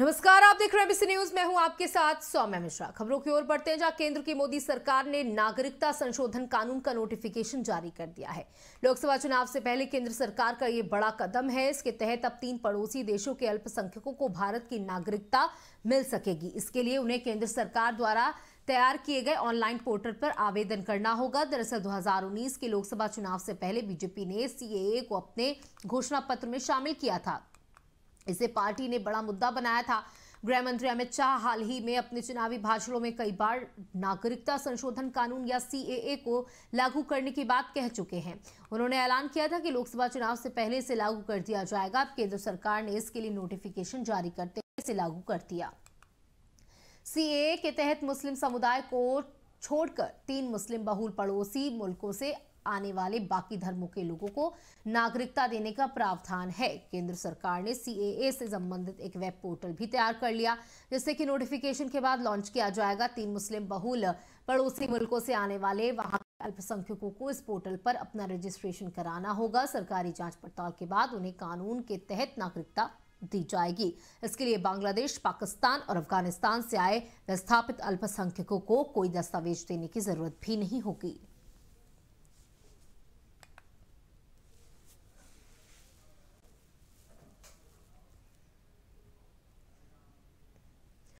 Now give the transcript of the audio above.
नमस्कार, आप देख रहे हैं बीसी न्यूज़। मैं हूँ आपके साथ सौम्य मिश्रा। खबरों की ओर बढ़ते हैं, जहाँ केंद्र की मोदी सरकार ने नागरिकता संशोधन कानून का नोटिफिकेशन जारी कर दिया है। लोकसभा चुनाव से पहले केंद्र सरकार का ये बड़ा कदम है। इसके तहत अब तीन पड़ोसी देशों के अल्पसंख्यकों को भारत की नागरिकता मिल सकेगी। इसके लिए उन्हें केंद्र सरकार द्वारा तैयार किए गए ऑनलाइन पोर्टल पर आवेदन करना होगा। दरअसल 2019 के लोकसभा चुनाव से पहले बीजेपी ने सीएए को अपने घोषणा पत्र में शामिल किया था। इसे पार्टी ने बड़ा मुद्दा बनाया था। गृह मंत्री अमित शाह हाल ही में अपने चुनावी भाषणों में कई बार नागरिकता संशोधन कानून या सीएए को लागू करने की बात कह चुके हैं। उन्होंने ऐलान किया था कि लोकसभा चुनाव से पहले इसे लागू कर दिया जाएगा। अब केंद्र सरकार ने इसके लिए नोटिफिकेशन जारी करते हुए इसे लागू कर दिया। सीएए के तहत मुस्लिम समुदाय को छोड़कर तीन मुस्लिम बहुल पड़ोसी मुल्कों से आने वाले बाकी धर्मों के लोगों को नागरिकता देने का प्रावधान है। केंद्र सरकार ने सीएए से संबंधित एक वेब पोर्टल भी तैयार कर लिया, जिससे कि नोटिफिकेशन के बाद लॉन्च किया जाएगा। तीन मुस्लिम बहुल पड़ोसी मुल्कों से आने वाले वहाँ अल्पसंख्यकों को इस पोर्टल पर अपना रजिस्ट्रेशन कराना होगा। सरकारी जाँच पड़ताल के बाद उन्हें कानून के तहत नागरिकता दी जाएगी। इसके लिए बांग्लादेश, पाकिस्तान और अफ़गानिस्तान से आए विस्थापित अल्पसंख्यकों को कोई दस्तावेज़ देने की ज़रूरत भी नहीं होगी।